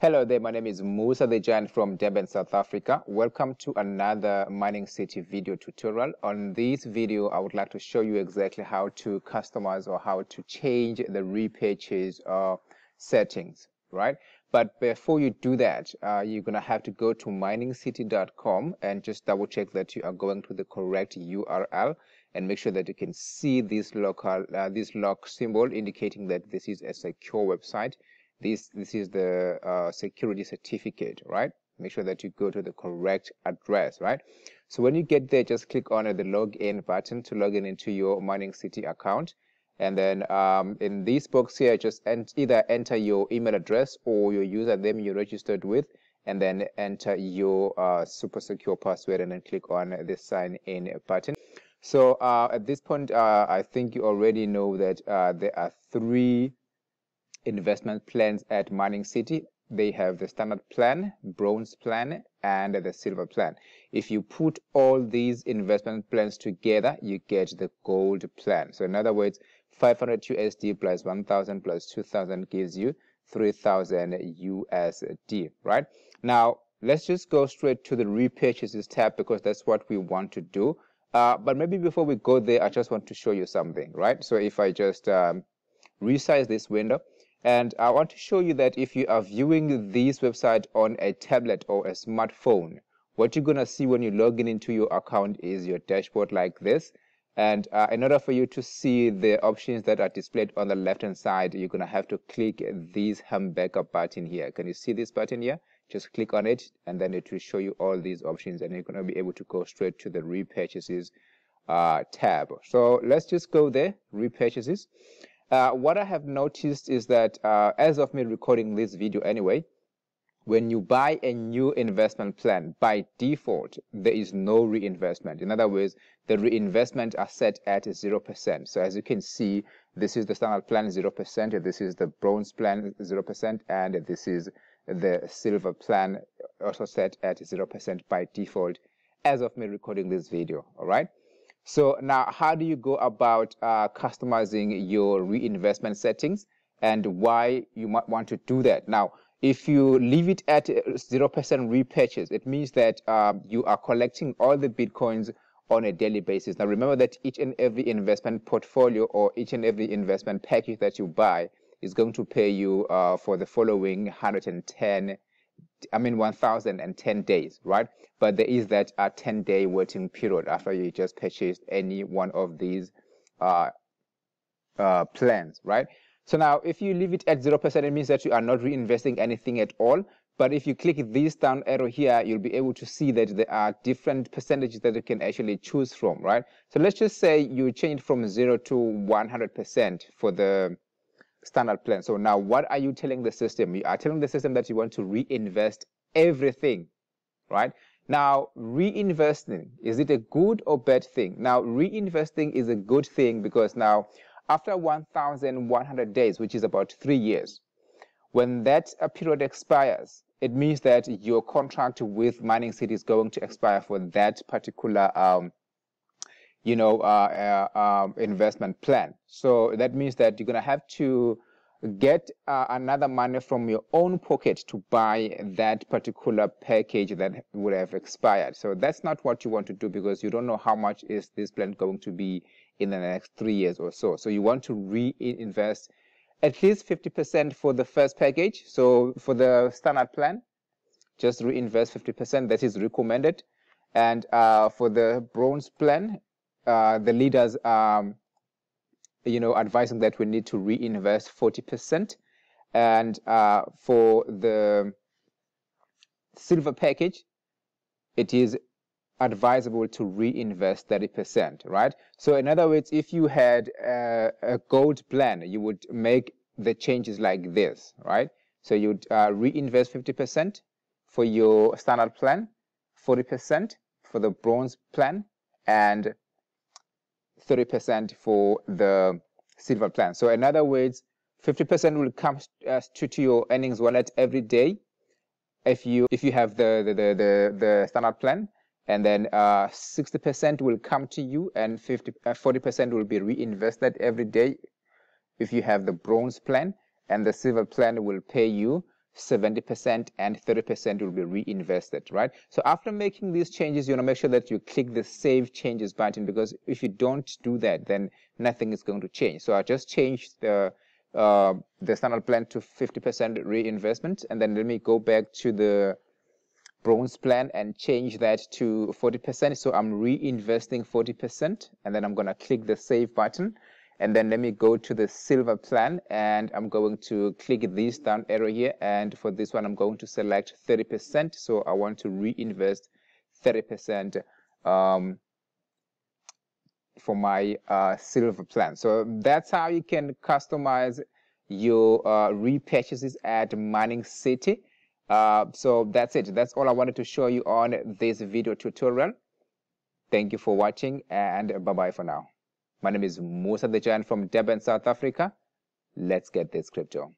Hello there, my name is Musa the Giant from Durban, South Africa. Welcome to another Mining City video tutorial. On this video, I would like to show you exactly how to customize or how to change the repurchase uh, settings, right? But before you do that, uh, you're going to have to go to miningcity.com and just double check that you are going to the correct URL and make sure that you can see this local uh, this lock symbol indicating that this is a secure website. This this is the uh, security certificate, right? Make sure that you go to the correct address, right? So when you get there, just click on the login button to log in into your Mining City account and then um, in this box here just ent either enter your email address or your username you registered with and then enter your uh, super secure password and then click on the sign in button so uh, at this point uh, I think you already know that uh, there are three investment plans at Mining City they have the standard plan bronze plan and the silver plan if you put all these investment plans together you get the gold plan so in other words 500 USD plus 1000 plus 2000 gives you 3000 USD, right? Now, let's just go straight to the repurchases tab because that's what we want to do. Uh, but maybe before we go there, I just want to show you something, right? So if I just um, resize this window, and I want to show you that if you are viewing this website on a tablet or a smartphone, what you're going to see when you log in into your account is your dashboard like this. And uh, in order for you to see the options that are displayed on the left hand side, you're going to have to click this hamburger button here. Can you see this button here? Just click on it and then it will show you all these options and you're going to be able to go straight to the repurchases uh, tab. So let's just go there, repurchases. Uh, what I have noticed is that uh, as of me recording this video anyway, when you buy a new investment plan, by default, there is no reinvestment. In other words, the reinvestment are set at 0%. So as you can see, this is the standard plan 0%, this is the bronze plan 0%, and this is the silver plan also set at 0% by default as of me recording this video, all right? So now how do you go about uh, customizing your reinvestment settings and why you might want to do that? Now, if you leave it at 0% repurchase, it means that um, you are collecting all the Bitcoins on a daily basis. Now, remember that each and every investment portfolio or each and every investment package that you buy is going to pay you uh, for the following 110, I mean, 1010 days, right? But there is that uh, 10 day waiting period after you just purchased any one of these uh, uh plans, right? So now if you leave it at 0%, it means that you are not reinvesting anything at all. But if you click this down arrow here, you'll be able to see that there are different percentages that you can actually choose from, right? So let's just say you change from 0 to 100% for the standard plan. So now what are you telling the system? You are telling the system that you want to reinvest everything, right? Now, reinvesting, is it a good or bad thing? Now, reinvesting is a good thing because now after 1,100 days, which is about three years, when that uh, period expires, it means that your contract with Mining City is going to expire for that particular, um, you know, uh, uh, um, investment plan. So that means that you're going to have to get uh, another money from your own pocket to buy that particular package that would have expired. So that's not what you want to do because you don't know how much is this plan going to be in the next three years or so. So you want to reinvest at least 50% for the first package. So for the standard plan, just reinvest 50%. That is recommended. And uh, for the bronze plan, uh, the leaders are, um, you know, advising that we need to reinvest 40%. And uh, for the silver package, it is advisable to reinvest 30%, right? So in other words, if you had a, a gold plan, you would make the changes like this, right? So you'd uh, reinvest 50% for your standard plan, 40% for the bronze plan, and 30% for the silver plan. So in other words, 50% will come uh, to, your earnings wallet every day if you if you have the the, the, the, the standard plan and then 60% uh, will come to you and 50 40% uh, will be reinvested every day if you have the bronze plan and the silver plan will pay you 70% and 30% will be reinvested, right? So after making these changes, you want to make sure that you click the Save Changes button because if you don't do that, then nothing is going to change. So I just changed the uh, the standard plan to 50% reinvestment, and then let me go back to the bronze plan and change that to 40%. So I'm reinvesting 40%, and then I'm going to click the Save button and then let me go to the silver plan and I'm going to click this down arrow here. And for this one I'm going to select 30% so I want to reinvest 30% um, for my uh, silver plan. So that's how you can customize your uh, repurchases at mining city. Uh, so that's it. That's all I wanted to show you on this video tutorial. Thank you for watching and bye bye for now my name is Musa the Giant from Durban, South Africa. Let's get this crypto.